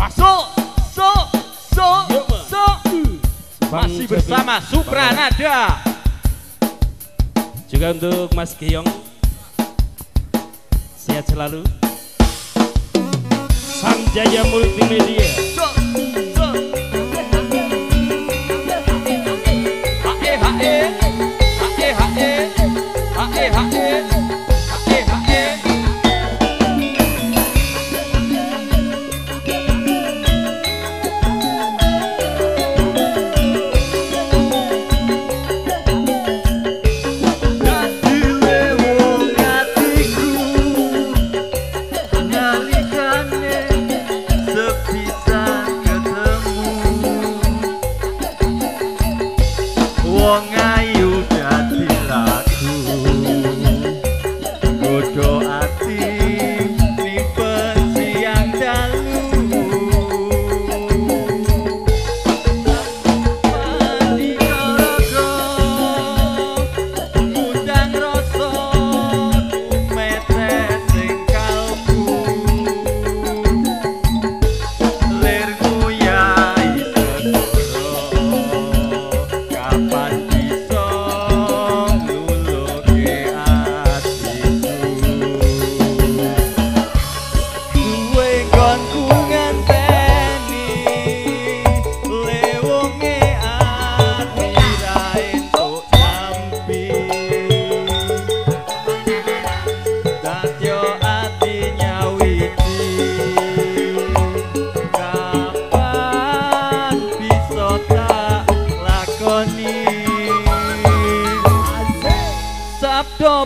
masuk. So so so masih bersama Supranada. Juga untuk Mas Giyong. Sehat selalu. Sang Jaya Multimedia. So. วงไง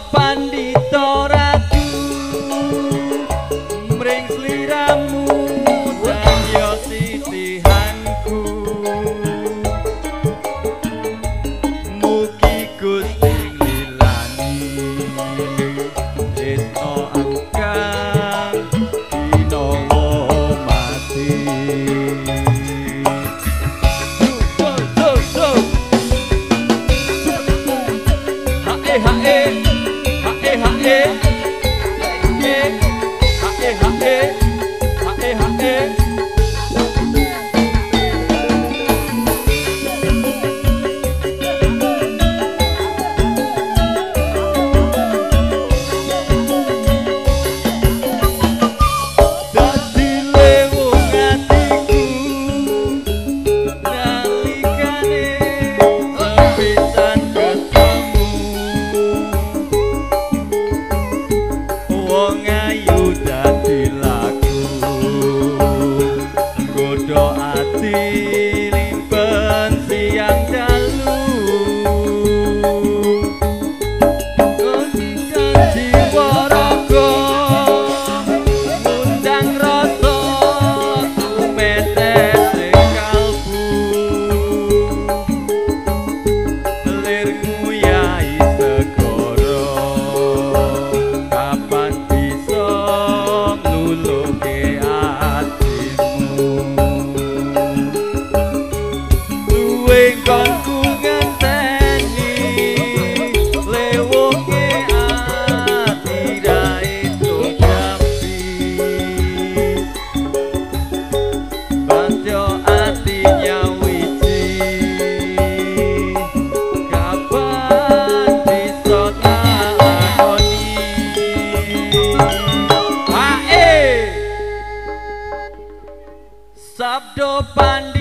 pandito ragu mring sliramu dan yo titihanku mugi gusti lilani eto angka dinowo mati. Hey! yeah. ngayu dah শব্দ পান